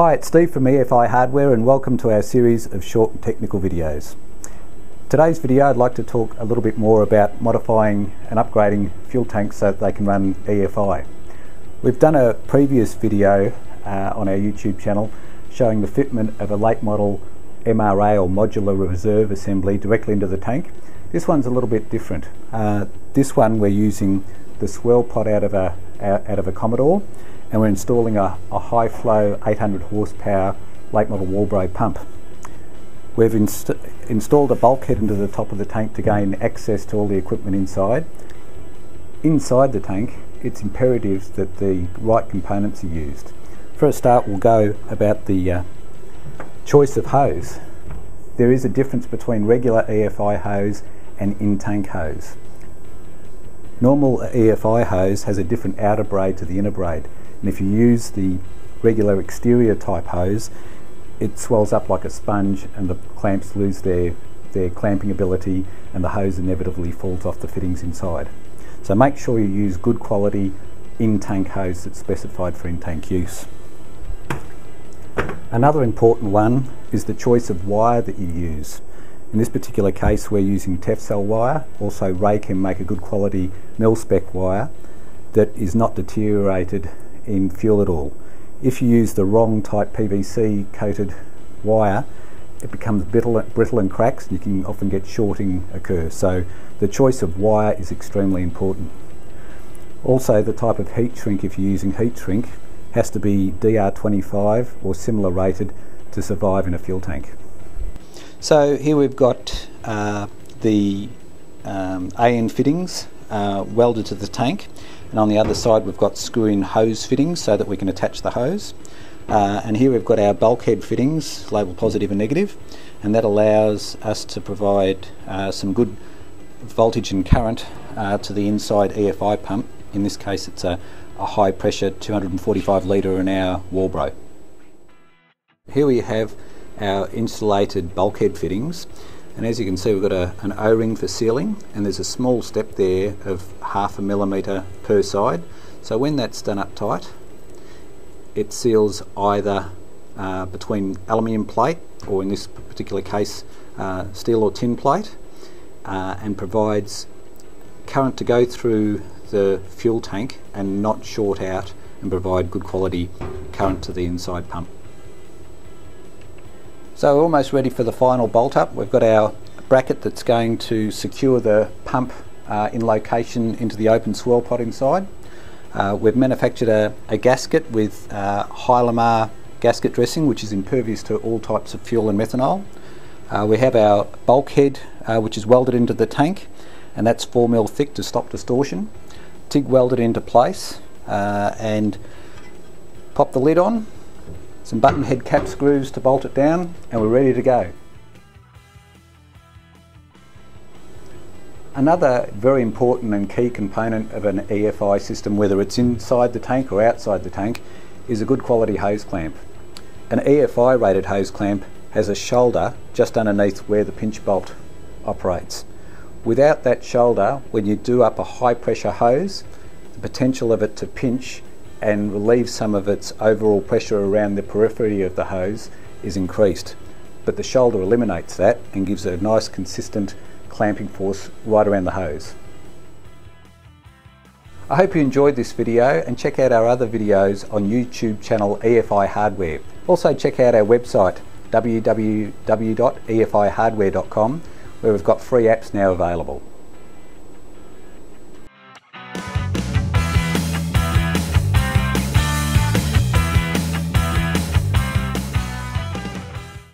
Hi, it's Steve from EFI Hardware and welcome to our series of short technical videos. Today's video I'd like to talk a little bit more about modifying and upgrading fuel tanks so that they can run EFI. We've done a previous video uh, on our YouTube channel showing the fitment of a late model MRA or modular reserve assembly directly into the tank. This one's a little bit different. Uh, this one we're using the swell pot out of a out of a Commodore and we're installing a, a high flow 800 horsepower late model Walbro pump. We've inst installed a bulkhead into the top of the tank to gain access to all the equipment inside. Inside the tank, it's imperative that the right components are used. For a start, we'll go about the uh, choice of hose. There is a difference between regular EFI hose and in-tank hose. Normal EFI hose has a different outer braid to the inner braid and if you use the regular exterior type hose it swells up like a sponge and the clamps lose their, their clamping ability and the hose inevitably falls off the fittings inside. So make sure you use good quality in-tank hose that's specified for in-tank use. Another important one is the choice of wire that you use. In this particular case we're using Tefzel wire, also Raychem make a good quality mil-spec wire that is not deteriorated in fuel at all. If you use the wrong type PVC coated wire, it becomes brittle, and cracks and you can often get shorting occur. So the choice of wire is extremely important. Also the type of heat shrink if you're using heat shrink has to be DR25 or similar rated to survive in a fuel tank. So here we've got uh, the um, AN fittings uh, welded to the tank and on the other side we've got screw-in hose fittings so that we can attach the hose. Uh, and here we've got our bulkhead fittings labelled positive and negative. And that allows us to provide uh, some good voltage and current uh, to the inside EFI pump. In this case it's a, a high pressure 245 litre an hour Walbro. Here we have our insulated bulkhead fittings and as you can see we've got a, an O-ring for sealing and there's a small step there of half a millimetre per side so when that's done up tight it seals either uh, between aluminium plate or in this particular case uh, steel or tin plate uh, and provides current to go through the fuel tank and not short out and provide good quality current to the inside pump. So we're almost ready for the final bolt up. We've got our bracket that's going to secure the pump uh, in location into the open swell pot inside. Uh, we've manufactured a, a gasket with uh, Hylomar gasket dressing which is impervious to all types of fuel and methanol. Uh, we have our bulkhead uh, which is welded into the tank and that's 4 mil thick to stop distortion. TIG welded into place uh, and pop the lid on some button head cap screws to bolt it down and we're ready to go. Another very important and key component of an EFI system, whether it's inside the tank or outside the tank, is a good quality hose clamp. An EFI rated hose clamp has a shoulder just underneath where the pinch bolt operates. Without that shoulder, when you do up a high pressure hose, the potential of it to pinch and relieve some of its overall pressure around the periphery of the hose is increased. But the shoulder eliminates that and gives it a nice consistent clamping force right around the hose. I hope you enjoyed this video and check out our other videos on YouTube channel EFI Hardware. Also check out our website www.efihardware.com where we've got free apps now available.